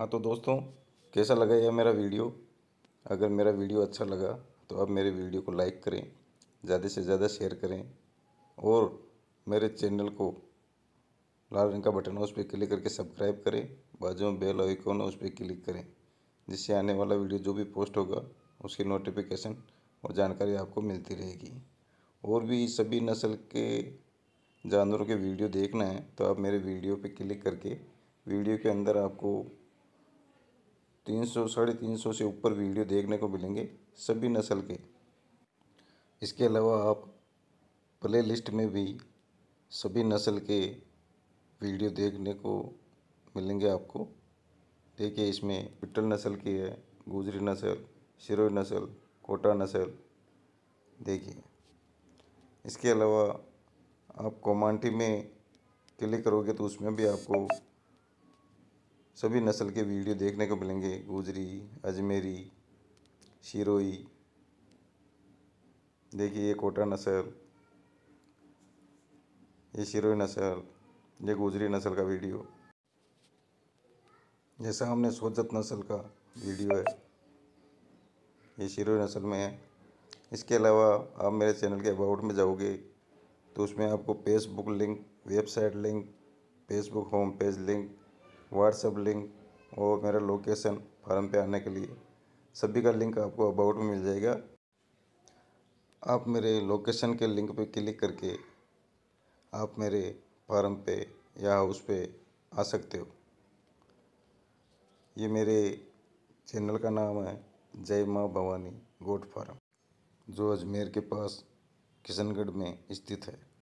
हाँ तो दोस्तों, कैसा लगा यह मेरा वीडियो? अगर मेरा वीडियो अच्छा लगा तो आप मेरे वीडियो को लाइक करें, ज़्यादा से ज़्यादा शेयर करें और मेरे चैनल को लाल रंग का बटन है उस पर क्लिक करके सब्सक्राइब करें, बाजू में बेल आइकॉन है उस पर क्लिक करें, जिससे आने वाला वीडियो जो भी पोस्ट होगा, उसकी नोटिफिकेशन और जानकारी आपको मिलती रहेगी। और भी सभी नस्ल के जानवरों के वीडियो देखना है तो आप मेरे वीडियो पे क्लिक करके वीडियो के अंदर आपको तीन सौ, साढ़े तीन सौ से ऊपर वीडियो देखने को मिलेंगे सभी नस्ल के। इसके अलावा आप प्ले लिस्ट में भी सभी नस्ल के वीडियो देखने को मिलेंगे आपको। देखिए, इसमें पिटल नस्ल की है, गुजरी नस्ल सिरोई नस्ल, कोटा नस्ल, देखिए। इसके अलावा आप कोमांटी में क्लिक करोगे तो उसमें भी आपको सभी नस्ल के वीडियो देखने को मिलेंगे। गुजरी, अजमेरी, शिरोई। देखिए, ये कोटा नस्ल, ये शिरोई नस्ल, ये गुजरी नस्ल का वीडियो। जैसा हमने सोजत नस्ल का वीडियो है। ये शिरोई नस्ल में है। इसके अलावा आप मेरे चैनल के अबाउट में जाओगे तो उसमें आपको Facebook link website link Facebook home page link WhatsApp link और मेरा लोकेशन फार्म पे आने के लिए। सभी का लिंक आपको अबाउट में मिल जाएगा। आप मेरे लोकेशन के लिंक पे क्लिक करके आप मेरे फार्म पे या हाउस पे आ सकते हो। ये मेरे चैनल का नाम है जय माँ भवानी गोट फार्म, जो अजमेर के पास किशनगढ़ में स्थित है।